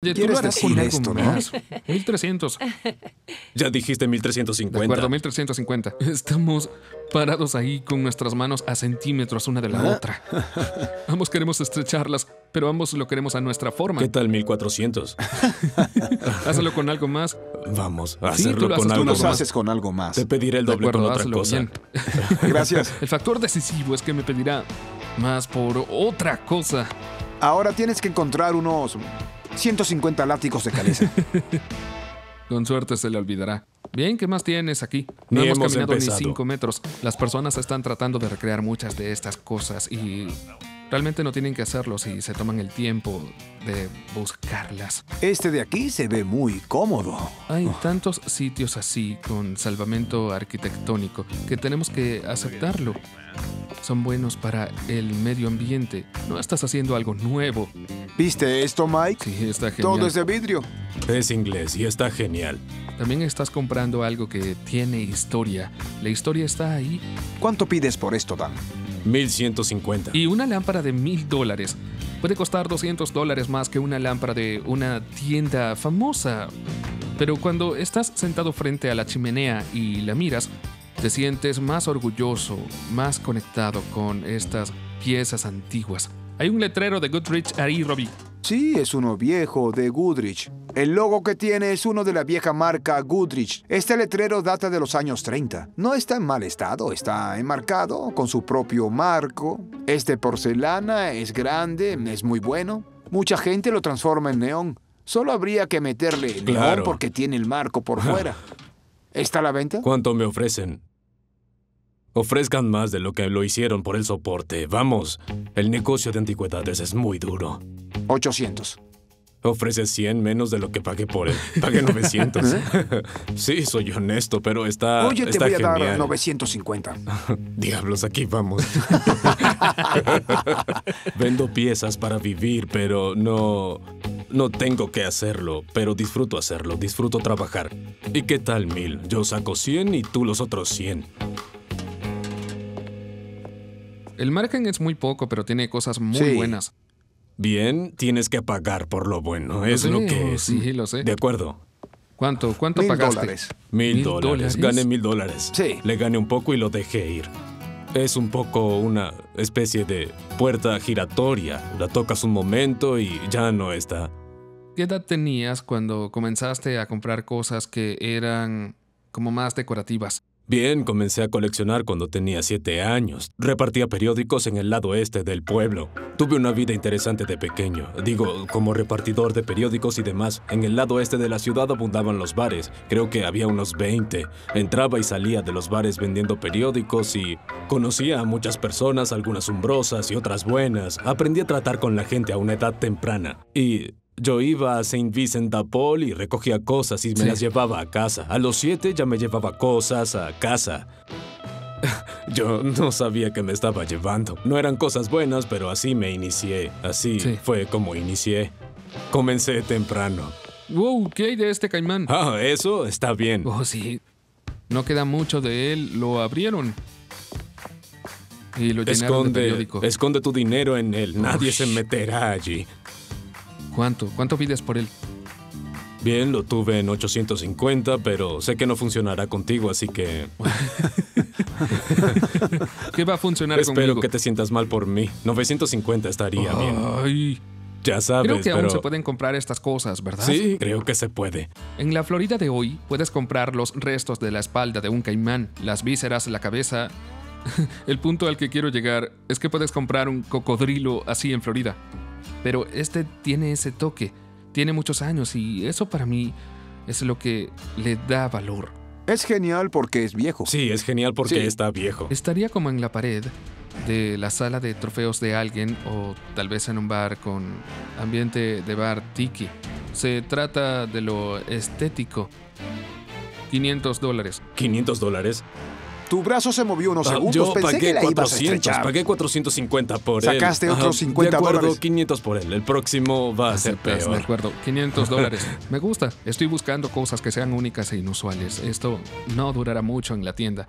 Oye, tú ¿Quieres lo harás decir con algo esto, no? más. 1300. Ya dijiste De 1350. acuerdo, 1350. Estamos parados ahí con nuestras manos a centímetros una de la otra. Ambos queremos estrecharlas, pero ambos lo queremos a nuestra forma. ¿Qué tal 1400? Hazlo con algo más. Vamos a Sí, tú hacerlo lo con haces, Tú algo más. haces con algo más. Te pediré el De doble acuerdo, con otra hazlo cosa. bien. Gracias. El factor decisivo es que me pedirá más por otra cosa. Ahora tienes que encontrar unos 150 látigos de caleza. Con suerte se le olvidará. Bien, ¿qué más tienes aquí? No Ni hemos, hemos caminado empezado. ni cinco metros. Las personas están tratando de recrear muchas de estas cosas y realmente no tienen que hacerlo si se toman el tiempo de buscarlas. Este de aquí se ve muy cómodo. Hay tantos sitios así con salvamento arquitectónico que tenemos que aceptarlo. Son buenos para el medio ambiente. No estás haciendo algo nuevo. ¿Viste esto, Mike? Sí, está genial. Todo es de vidrio. Es inglés y está genial. También estás comprando algo que tiene historia. La historia está ahí. ¿Cuánto pides por esto, Dan? 1150. Y una lámpara de mil dólares puede costar 200 dólares más que una lámpara de una tienda famosa. Pero cuando estás sentado frente a la chimenea y la miras, te sientes más orgulloso, más conectado con estas piezas antiguas. Hay un letrero de Goodrich ahí, Robbie. Sí, es uno viejo, de Goodrich. El logo que tiene es uno de la vieja marca Goodrich. Este letrero data de los años 30. No está en mal estado, está enmarcado con su propio marco. Es de porcelana, es grande, es muy bueno. Mucha gente lo transforma en neón. Solo habría que meterle neón porque tiene el marco por fuera. ¿Está a la venta? ¿Cuánto me ofrecen? Ofrezcan más de lo que lo hicieron por el soporte. Vamos, el negocio de antigüedades es muy duro. 800. Ofreces 100 menos de lo que pagué por él. Pagué 900. sí, soy honesto, pero está, Oye, te está voy a dar genial. 950. Diablos, aquí vamos. Vendo piezas para vivir, pero no... No tengo que hacerlo, pero disfruto hacerlo, disfruto trabajar. ¿Y qué tal mil? Yo saco 100 y tú los otros 100. El margen es muy poco, pero tiene cosas muy Sí. buenas. Bien, tienes que pagar por lo bueno, es lo que es. sí, lo sé. De acuerdo. ¿Cuánto? ¿Cuánto Mil pagaste? dólares. Mil, ¿Mil dólares. dólares? Gané mil dólares. Sí. Le gané un poco y lo dejé ir. Es un poco una especie de puerta giratoria. La tocas un momento y ya no está. ¿Qué edad tenías cuando comenzaste a comprar cosas que eran como más decorativas? Bien, comencé a coleccionar cuando tenía siete años. Repartía periódicos en el lado este del pueblo. Tuve una vida interesante de pequeño. Digo, como repartidor de periódicos y demás. En el lado este de la ciudad abundaban los bares. Creo que había unos 20. Entraba y salía de los bares vendiendo periódicos y conocía a muchas personas, algunas umbrosas y otras buenas. Aprendí a tratar con la gente a una edad temprana. Y yo iba a Saint Vincent de Paul y recogía cosas y me Sí. las llevaba a casa. A los siete ya me llevaba cosas a casa. Yo no sabía que me estaba llevando. No eran cosas buenas, pero así me inicié. Así Sí. fue como inicié. Comencé temprano. ¡Wow! ¿Qué hay de este caimán? Ah, eso está bien. Oh, sí. No queda mucho de él. Lo abrieron. Y lo llenaron de Esconde, periódico. esconde tu dinero en él. Nadie se meterá allí. ¿Cuánto? ¿Cuánto pides por él? Bien, lo tuve en 850, pero sé que no funcionará contigo, así que ¿Qué va a funcionar espero conmigo? que te sientas mal por mí. 950 estaría bien. Ay, Ya sabes, creo que pero... aún se pueden comprar estas cosas, ¿verdad? Sí, creo que se puede. En la Florida de hoy puedes comprar los restos de la espalda de un caimán, las vísceras, la cabeza. El punto al que quiero llegar es que puedes comprar un cocodrilo así en Florida. Pero este tiene ese toque, tiene muchos años y eso para mí es lo que le da valor. Es genial porque es viejo. Sí, es genial porque Sí. está viejo. Estaría como en la pared de la sala de trofeos de alguien o tal vez en un bar con ambiente de bar tiki. Se trata de lo estético. 500 dólares. 500 dólares. Tu brazo se movió unos Ah, segundos. yo Pensé pagué que la ibas a 400, estrechar. pagué 450 por Sacaste él. otros 50 De acuerdo, dólares. 500 por él. El próximo va a ser peor. De acuerdo, 500 dólares. Me gusta. Estoy buscando cosas que sean únicas e inusuales. Esto no durará mucho en la tienda.